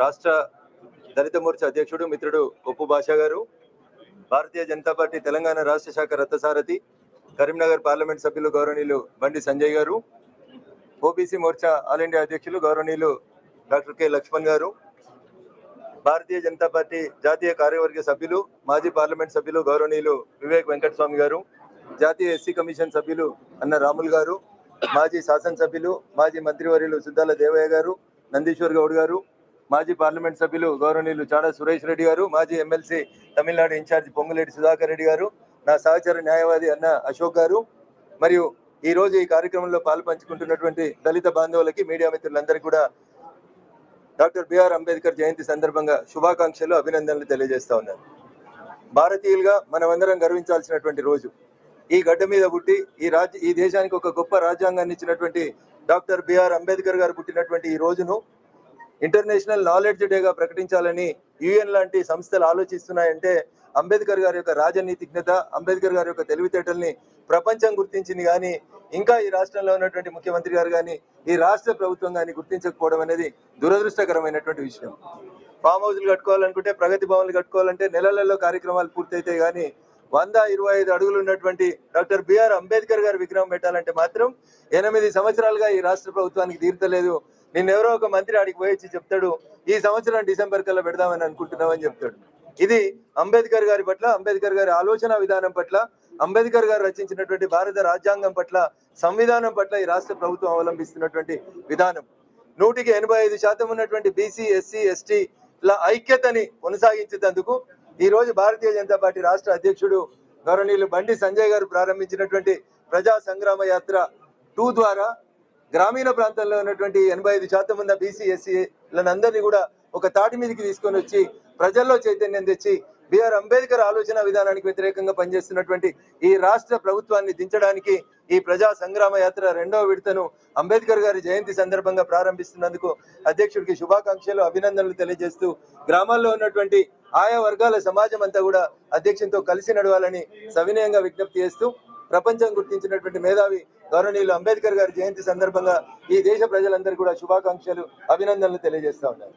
రాష్ట్ర దళిత మోర్చా అధ్యక్షుడు మిత్రుడు ఒప్పు భాషా గారు భారతీయ జనతా పార్టీ తెలంగాణ రాష్ట్ర శాఖ రత్నసారథి కరీంనగర్ పార్లమెంట్ సభ్యులు గౌరవనీయులు బండి సంజయ్ గారు ఓబీసీ మోర్చా ఆల్ ఇండియా అధ్యక్షులు గౌరవనీయులు డాక్టర్ కె లక్ష్మణ్ గారు భారతీయ జనతా పార్టీ జాతీయ కార్యవర్గ సభ్యులు మాజీ పార్లమెంట్ సభ్యులు గౌరవనీయులు వివేక్ వెంకటస్వామి గారు జాతీయ ఎస్సీ కమిషన్ సభ్యులు అన్న రాములు గారు మాజీ శాసనసభ్యులు మాజీ మంత్రివర్యులు సుద్దాల దేవయ్య గారు నందీశ్వర్ గౌడ్ గారు మాజీ పార్లమెంట్ సభ్యులు గౌరవనీయులు చాడా సురేష్ రెడ్డి గారు మాజీ MLC Tamil Nadu in charge Ponguleti Sudhakar Reddy garu నా సహచర న్యాయవాది అన్న అశోక్ గారు మరియు ఈ రోజు ఈ కార్యక్రమంలో పాల్పంచుకుంటున్నటువంటి దళిత బాంధవులకి మీడియా మిత్రులందరికీ కూడా డాక్టర్ బిఆర్ అంబేద్కర్ జయంతి సందర్భంగా శుభాకాంక్షలు అభినందనలు తెలియజేస్తా ఉన్నాను. భారతీయులుగా మనమందరం గర్వించాల్సినటువంటి రోజు. ఈ గడ్డ మీద పుట్టి ఈ రాజ్య ఈ దేశానికి ఒక గొప్ప రాజ్యాంగాన్ని ఇచ్చినటువంటి డాక్టర్ బిఆర్ అంబేద్కర్ గారు పుట్టినటువంటి ఈ రోజును ఇంటర్నేషనల్ నాలెడ్జ్ డేగా ప్రకటించాలని యుఎన్ లాంటి సంస్థలు ఆలోచిస్తున్నాయంటే అంబేద్కర్ గారి యొక్క రాజనీతిజ్ఞత అంబేద్కర్ గారి యొక్క తెలివితేటల్ని ప్రపంచం గుర్తించింది కానీ ఇంకా ఈ రాష్ట్రంలో ఉన్నటువంటి ముఖ్యమంత్రి గారు కానీ ఈ రాష్ట్ర ప్రభుత్వం కానీ గుర్తించకపోవడం అనేది దురదృష్టకరమైనటువంటి విషయం. ఫామ్ హౌస్లు కట్టుకోవాలనుకుంటే ప్రగతి భవన్లు కట్టుకోవాలంటే నెలలలో కార్యక్రమాలు పూర్తయితే కానీ వంద ఇరవై ఐదు అడుగులు ఉన్నటువంటి డాక్టర్ బిఆర్ అంబేద్కర్ గారి విగ్రహం పెట్టాలంటే మాత్రం ఎనిమిది సంవత్సరాలుగా ఈ రాష్ట్ర ప్రభుత్వానికి తీర్తలేదు. నిన్నెవరో ఒక మంత్రి ఆడికి పోయి చెప్తాడు ఈ సంవత్సరం డిసెంబర్ కల్లా పెడదామని అనుకుంటున్నామని చెప్తాడు. ఇది అంబేద్కర్ గారి పట్ల అంబేద్కర్ గారి ఆలోచన విధానం పట్ల అంబేద్కర్ గారు రచించినటువంటి భారత రాజ్యాంగం పట్ల సంవిధానం పట్ల ఈ రాష్ట్ర ప్రభుత్వం అవలంబిస్తున్నటువంటి విధానం. నూటికి ఎనభై ఐదు శాతం ఉన్నటువంటి బీసీ ఎస్సీ ఎస్టీల ఐక్యతని కొనసాగించేందుకు ఈ రోజు భారతీయ జనతా పార్టీ రాష్ట్ర అధ్యక్షుడు గౌరవనీయులు బండి సంజయ్ గారు ప్రారంభించినటువంటి ప్రజా సంగ్రామ యాత్ర టూ ద్వారా గ్రామీణ ప్రాంతాల్లో ఉన్నటువంటి ఎనభై ఐదు శాతం ఉన్న బీసీ ఎస్సీలందరినీ కూడా ఒక తాటి మీదకి తీసుకొని వచ్చి ప్రజల్లో చైతన్యం తెచ్చి బిఆర్ అంబేద్కర్ ఆలోచన విధానానికి వ్యతిరేకంగా పనిచేస్తున్నటువంటి ఈ రాష్ట్ర ప్రభుత్వాన్ని దించడానికి ఈ ప్రజా సంగ్రామ యాత్ర రెండవ విడతను అంబేద్కర్ గారి జయంతి సందర్భంగా ప్రారంభిస్తున్నందుకు అధ్యక్షుడికి శుభాకాంక్షలు అభినందనలు తెలియజేస్తూ గ్రామాల్లో ఉన్నటువంటి ఆయా వర్గాల సమాజం అంతా కూడా అధ్యక్షునితో కలిసి నడవాలని సవినయంగా విజ్ఞప్తి చేస్తూ ప్రపంచం గుర్తించినటువంటి మేధావి గౌరవనీయులు అంబేద్కర్ గారి జయంతి సందర్భంగా ఈ దేశ ప్రజలందరూ కూడా శుభాకాంక్షలు అభినందనలు తెలియజేస్తా ఉన్నారు